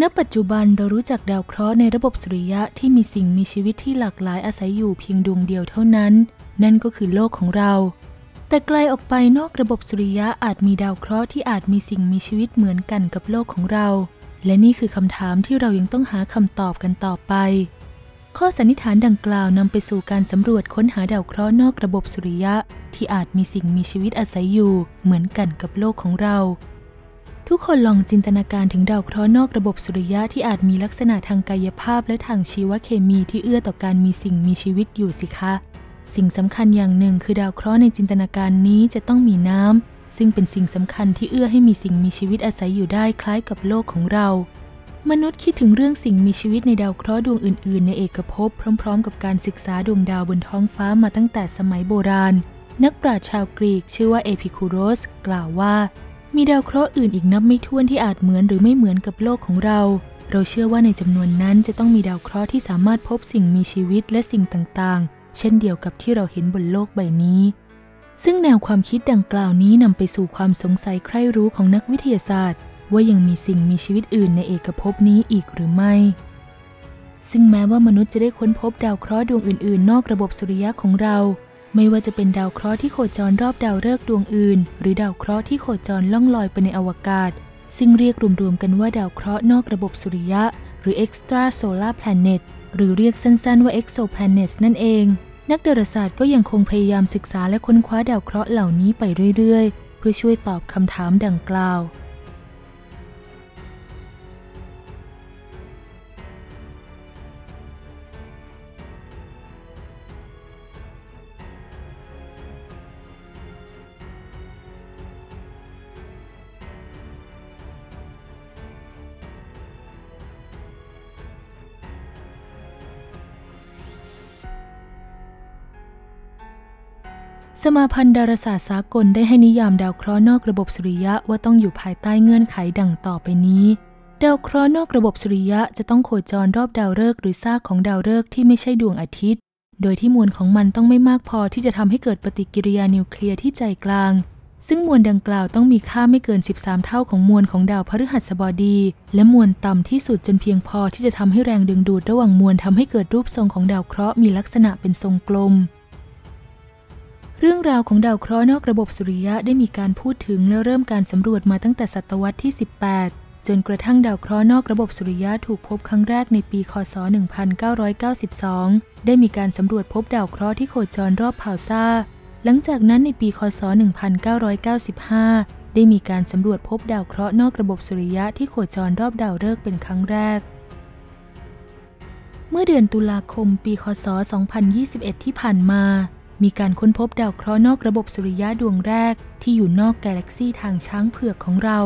ณปัจจุบันเรารู้จักดาวเคราะห์ในระบบสุริยะที่มีสิ่งมีชีวิตที่หลากหลายอาศัยอยู่เพียงดวงเดียวเท่านั้น นั่นก็คือโลกของเรา แต่ไกลออกไปนอกระบบสุริยะอาจมีดาวเคราะห์ที่อาจมีสิ่งมีชีวิตเหมือนกันกับโลกของเรา และนี่คือคำถามที่เรายังต้องหาคำตอบกันต่อไป ข้อสันนิษฐานดังกล่าวนำไปสู่การสำรวจค้นหาดาวเคราะห์นอกระบบสุริยะ ที่อาจมีสิ่งมีชีวิตอาศัยอยู่เหมือนกันกับโลกของเรา ทุกคนลองจินตนาการถึงดาวเคราะห์นอกระบบสุริยะที่อาจมีลักษณะทางกายภาพและทางชีวเคมีที่เอื้อต่อการมีสิ่งมีชีวิตอยู่สิคะ สิ่งสำคัญอย่างหนึ่งคือดาวเคราะห์ในจินตนาการนี้จะต้องมีน้ำซึ่งเป็นสิ่งสำคัญที่เอื้อให้มีสิ่งมีชีวิตอาศัยอยู่ได้คล้ายกับโลกของเรา มนุษย์คิดถึงเรื่องสิ่งมีชีวิตในดาวเคราะห์ดวงอื่น ๆ ในเอกภพพร้อม ๆ กับการศึกษาดวงดาวบนท้องฟ้ามาตั้งแต่สมัยโบราณ นักปราชญ์ชาวกรีกชื่อว่าเอพิคูโรส กล่าวว่า มีดาวเคราะห์อื่นอีกนับไม่ถ้วนที่อาจเหมือนหรือไม่เหมือนกับโลกของเรา เราเชื่อว่าในจำนวนนั้นจะต้องมีดาวเคราะห์ที่สามารถพบสิ่งมีชีวิตและสิ่งต่างๆ เช่นเดียวกับที่เราเห็นบนโลกใบนี้ ซึ่งแนวความคิดดังกล่าวนี้นำไปสู่ความสงสัยใคร่รู้ของนักวิทยาศาสตร์ ว่ายังมีสิ่งมีชีวิตอื่นในเอกภพนี้อีกหรือไม่ ซึ่งแม้ว่ามนุษย์จะได้ค้นพบดาวเคราะห์ดวงอื่น ๆ นอกระบบสุริยะของเรา ไม่ว่าจะเป็นดาวเคราะห์ที่โคจรรอบดาวฤกษ์ดวงอื่น หรือดาวเคราะห์ที่โคจรล่องลอยไปในอวกาศ ซึ่งเรียกรวมๆกันว่าดาวเคราะห์นอกระบบสุริยะ หรือ extra solar planet หรือเรียกสั้นๆว่า exoplanets นั่นเอง นักดาราศาสตร์ก็ยังคงพยายามศึกษาและค้นคว้าดาวเคราะห์เหล่านี้ไปเรื่อยๆ เพื่อช่วยตอบคำถามดังกล่าว สมาพันธ์ดาราศาสตร์สากลได้ให้นิยามดาวเคราะห์นอกระบบสุริยะว่าต้องอยู่ภายใต้เงื่อนไขดังต่อไปนี้ ดาวเคราะห์นอกระบบสุริยะจะต้องโคจรรอบดาวฤกษ์หรือซากของดาวฤกษ์ที่ไม่ใช่ดวงอาทิตย์ โดยที่มวลของมันต้องไม่มากพอที่จะทำให้เกิดปฏิกิริยานิวเคลียร์ที่ใจกลาง ซึ่งมวลดังกล่าวต้องมีค่าไม่เกิน 13 เท่าของมวลของดาวพฤหัสบดี และมวลต่ำที่สุดจนเพียงพอที่จะทำให้แรงดึงดูดระหว่างมวลทำให้เกิดรูปทรงของดาวเคราะห์มีลักษณะเป็นทรงกลม เรื่องราวของดาวเคราะห์นอกระบบสุริยะได้มีการพูดถึงและเริ่มการสำรวจมาตั้งแต่ศตวรรษที่ 18 จนกระทั่งดาวเคราะห์นอกระบบสุริยะถูกพบครั้งแรกในปี คศ 1992 ได้มีการสำรวจพบดาวเคราะห์ที่โคจรรอบพาวซ่าหลังจากนั้นในปี คศ 1995 ได้มีการสำรวจพบดาวเคราะห์นอกระบบสุริยะที่โคจรรอบดาวฤกษ์เป็นครั้งแรก เมื่อเดือนตุลาคมปี คศ 2021 ที่ผ่านมา มีการค้นพบดาวเคราะห์นอกระบบสุริยะดวงแรกที่อยู่นอกกาแล็กซีทางช้างเผือกของเรา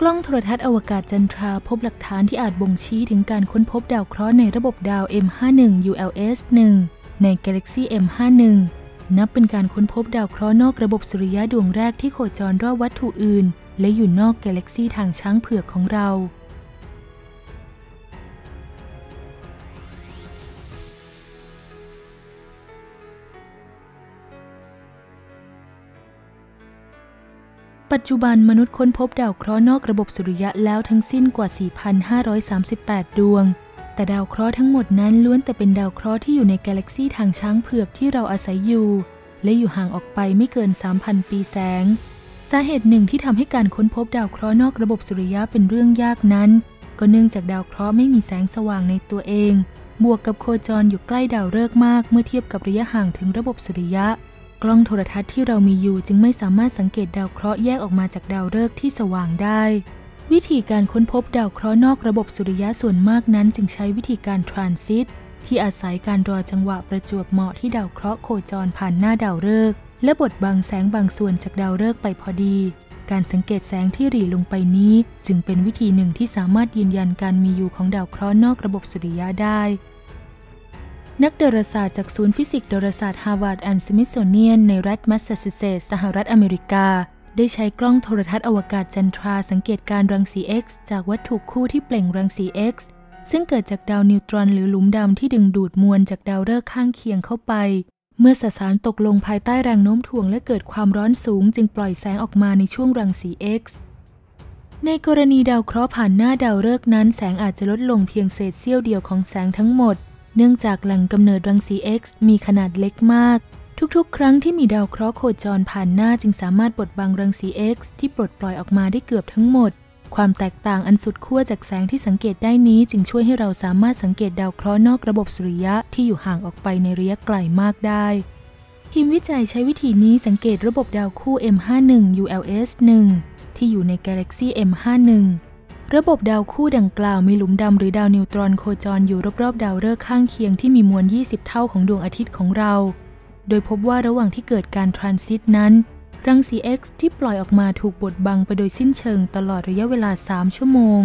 กล้องโทรทัศน์อวกาศจันทราพบหลักฐานที่อาจบ่งชี้ถึงการค้นพบดาวเคราะห์ในระบบดาว M51 ULS-1 ในกาแล็กซี M51 นับเป็นการค้นพบดาวเคราะห์นอกระบบสุริยะดวงแรกที่โคจรรอบวัตถุอื่น และอยู่นอกกาแล็กซีทางช้างเผือกของเรา ปัจจุบันมนุษย์ค้นพบดาวเคราะห์นอกระบบสุริยะแล้วทั้งสิ้นกว่า 4,538 ดวง แต่ดาวเคราะห์ทั้งหมดนั้นล้วนแต่เป็นดาวเคราะห์ที่อยู่ในกาแล็กซีทางช้างเผือกที่เราอาศัยอยู่ และอยู่ห่างออกไปไม่เกิน 3,000 ปีแสง สาเหตุหนึ่งที่ทำให้การค้นพบดาวเคราะห์นอกระบบสุริยะเป็นเรื่องยากนั้น ก็เนื่องจากดาวเคราะห์ไม่มีแสงสว่างในตัวเอง บวกกับโคจรอยู่ใกล้ดาวฤกษ์มากเมื่อเทียบกับระยะห่างถึงระบบสุริยะ กล้องโทรทัศน์ที่เรามีอยู่จึงไม่สามารถสังเกตดาวเคราะห์แยกออกมาจากดาวฤกษ์ที่สว่างได้ วิธีการค้นพบดาวเคราะห์นอกระบบสุริยะส่วนมากนั้นจึงใช้วิธีการทรานซิตที่อาศัยการรอจังหวะประจวบเหมาะที่ดาวเคราะห์โคจรผ่านหน้าดาวฤกษ์และบดบังแสงบางส่วนจากดาวฤกษ์ไปพอดี การสังเกตแสงที่หรี่ลงไปนี้ จึงเป็นวิธีหนึ่งที่สามารถยืนยันการมีอยู่ของดาวเคราะห์นอกระบบสุริยะได้ นักดาราศาสตร์จากศูนย์ฟิสิกส์ดาราศาสตร์ฮาร์วาร์ดแอนด์สมิธโซเนียนในรัฐแมสซาชูเซตส์สหรัฐอเมริกา ได้ใช้กล้องโทรทรรศน์อวกาศจันทราสังเกตการรังสี X จากวัตถุคู่ที่เปล่งรังสี X ซึ่งเกิดจากดาวนิวตรอนหรือหลุมดำที่ดึงดูดมวลจากดาวฤกษ์ข้างเคียงเข้าไป เมื่อสสารตกลงภายใต้แรงโน้มถ่วงและเกิดความร้อนสูง จึงปล่อยแสงออกมาในช่วงรังสี X ในกรณีดาวเคราะห์ผ่านหน้าดาวฤกษ์นั้น แสงอาจจะลดลงเพียงเศษเสี้ยวเดียวของแสงทั้งหมด เนื่องจากแหล่งกำเนิดรังสี X มีขนาดเล็กมาก ทุกๆ ครั้งที่มีดาวเคราะห์โคจรผ่านหน้าจึงสามารถบดบังรังสี X ที่ปลดปล่อยออกมาได้เกือบทั้งหมด ความแตกต่างอันสุดขั้วจากแสงที่สังเกตได้นี้จึงช่วยให้เราสามารถสังเกตดาวเคราะห์นอกระบบสุริยะที่อยู่ห่างออกไปในระยะไกลมากได้ทีมวิจัยใช้วิธีนี้สังเกตระบบดาวคู่ M51 ULS1 ที่อยู่ในกาแล็กซี M51 ระบบดาวคู่ดังกล่าวมีหลุมดำหรือดาวนิวตรอนโคจรอยู่รอบๆ ดาวฤกษ์ข้างเคียงที่มีมวล 20 เท่าของดวงอาทิตย์ของเรา โดยพบว่าระหว่างที่เกิดการทรานซิตนั้น รังสี X ที่ปล่อยออกมาถูกบดบังไปโดยสิ้นเชิงตลอดระยะเวลา 3 ชั่วโมง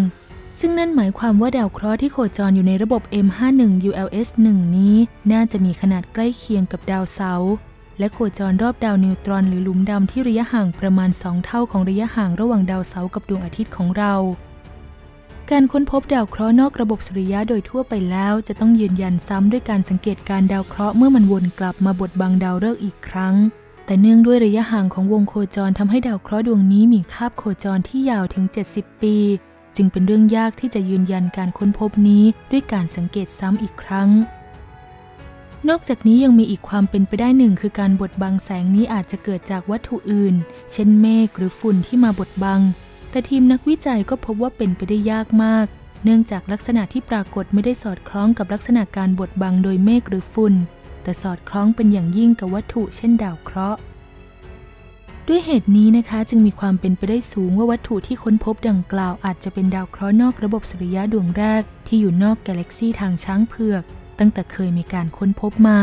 ซึ่งนั่นหมายความว่าดาวเคราะห์ที่โคจรอยู่ในระบบ M51 ULS1 นี้ น่าจะมีขนาดใกล้เคียงกับดาวเสาร์และโคจรรอบดาวนิวตรอนหรือหลุมดำที่ระยะห่างประมาณ 2 เท่าของระยะห่างระหว่างดาวเสาร์กับดวงอาทิตย์ของเรา การค้นพบดาวเคราะห์นอกระบบสุริยะโดยทั่วไปแล้ว จะต้องยืนยันซ้ำด้วยการสังเกตการดาวเคราะห์เมื่อมันวนกลับมาบดบังดาวฤกษ์อีกครั้ง แต่เนื่องด้วยระยะห่างของวงโคจรทำให้ดาวเคราะห์ดวงนี้มีคาบโคจรที่ยาวถึง 70 ปี จึงเป็นเรื่องยากที่จะยืนยันการค้นพบนี้ด้วยการสังเกตซ้ำอีกครั้ง นอกจากนี้ยังมีอีกความเป็นไปได้หนึ่งคือการบดบังแสงนี้อาจจะเกิดจากวัตถุอื่น เช่นเมฆหรือฝุ่นที่มาบดบัง แต่ทีมนักวิจัยก็พบว่าเป็นไปได้ยากมาก เนื่องจากลักษณะที่ปรากฏไม่ได้สอดคล้องกับลักษณะการบดบังโดยเมฆหรือฝุ่น แต่สอดคล้องเป็นอย่างยิ่งกับวัตถุเช่นดาวเคราะห์ ด้วยเหตุนี้นะคะจึงมีความเป็นไปได้สูงว่าวัตถุที่ค้นพบดังกล่าวอาจจะเป็นดาวเคราะห์นอกระบบสุริยะดวงแรก ที่อยู่นอกกาแล็กซีทางช้างเผือก ตั้งแต่เคยมีการค้นพบมา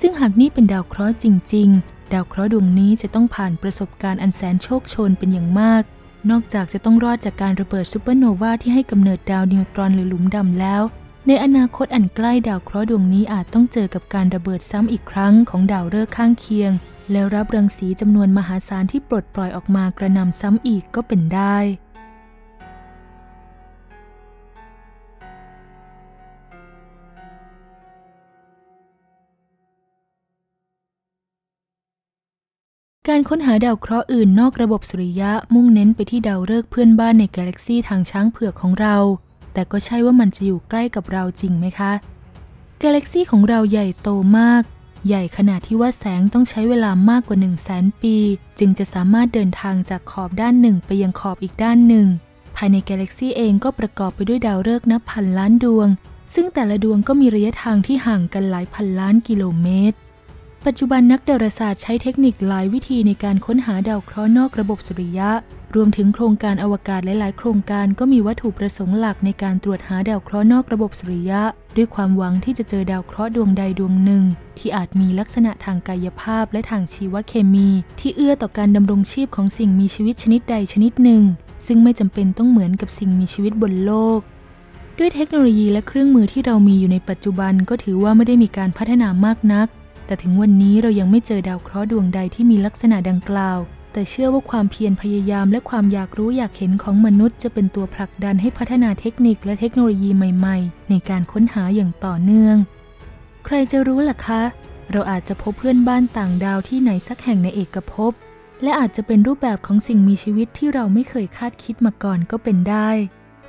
ซึ่งหากนี่เป็นดาวเคราะห์จริง ๆ ดาวเคราะห์ดวงนี้จะต้องผ่านประสบการณ์อันแสนโชคชนเป็นอย่างมาก นอกจากจะต้องรอดจากการระเบิดซูเปอร์โนวาที่ให้กำเนิดดาวนิวตรอนหรือหลุมดำแล้ว ในอนาคตอันใกล้ดาวเคราะห์ดวงนี้อาจต้องเจอกับการระเบิดซ้ำอีกครั้งของดาวฤกษ์ข้างเคียง แล้วรับรังสีจำนวนมหาศาลที่ปลดปล่อยออกมากระนำซ้ำอีกก็เป็นได้ การค้นหาดาวเคราะห์อื่นนอกระบบสุริยะมุ่งเน้นไปที่ดาวฤกษ์เพื่อนบ้านในกาแล็กซีทางช้างเผือกของเรา แต่ก็ใช่ว่ามันจะอยู่ใกล้กับเราจริงไหมคะ กาแล็กซีของเราใหญ่โตมาก ใหญ่ขนาดที่ว่าแสงต้องใช้เวลามากกว่า 1 0 0 0 0แสนปี จึงจะสามารถเดินทางจากขอบด้านหนึ่งไปยังขอบอีกด้านหนึ่ง ภายในกาแล็กซีเองก็ประกอบไปด้วยดาวฤกษ์นับพันล้านดวง ซึ่งแต่ละดวงก็มีระยะทางที่ห่างกันหลายพันล้านกิโลเมตร ปัจจุบันนักดาราศาสตร์ใช้เทคนิคหลายวิธีในการค้นหาดาวเคราะห์นอกระบบสุริยะ รวมถึงโครงการอวกาศหลาย ๆ โครงการก็มีวัตถุประสงค์หลักในการตรวจหาดาวเคราะห์นอกระบบสุริยะ ด้วยความหวังที่จะเจอดาวเคราะห์ดวงใดดวงหนึ่ง ที่อาจมีลักษณะทางกายภาพและทางชีวเคมี ที่เอื้อต่อการดำรงชีพของสิ่งมีชีวิตชนิดใดชนิดหนึ่ง ซึ่งไม่จำเป็นต้องเหมือนกับสิ่งมีชีวิตบนโลกด้วยเทคโนโลยีและเครื่องมือที่เรามีอยู่ในปัจจุบันก็ถือว่าไม่ได้มีการพัฒนามากนัก แต่ถึงวันนี้เรายังไม่เจอดาวเคราะห์ดวงใดที่มีลักษณะดังกล่าว แต่เชื่อว่าความเพียรพยายามและความอยากรู้อยากเห็นของมนุษย์ จะเป็นตัวผลักดันให้พัฒนาเทคนิคและเทคโนโลยีใหม่ ๆ ในการค้นหาอย่างต่อเนื่อง ใครจะรู้ล่ะคะ เราอาจจะพบเพื่อนบ้านต่างดาวที่ไหนสักแห่งในเอกภพและอาจจะเป็นรูปแบบของสิ่งมีชีวิตที่เราไม่เคยคาดคิดมาก่อนก็เป็นได้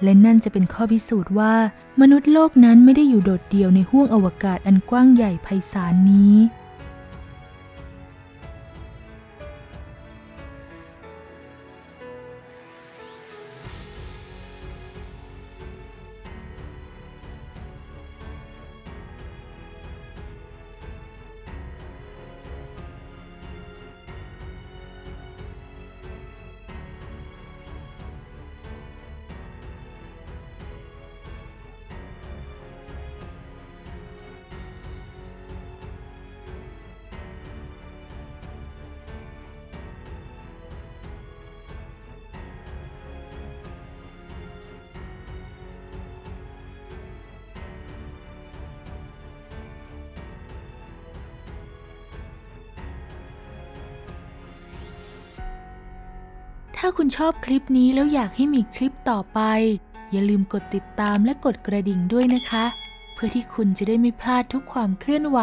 และนั่นจะเป็นข้อพิสูจน์ว่า มนุษย์โลกนั้นไม่ได้อยู่โดดเดี่ยวในห้วงอวกาศอันกว้างใหญ่ไพศาลนี้ ถ้าคุณชอบคลิปนี้แล้วอยากให้มีคลิปต่อไป อย่าลืมกดติดตามและกดกระดิ่งด้วยนะคะ เพื่อที่คุณจะได้ไม่พลาดทุกความเคลื่อนไหว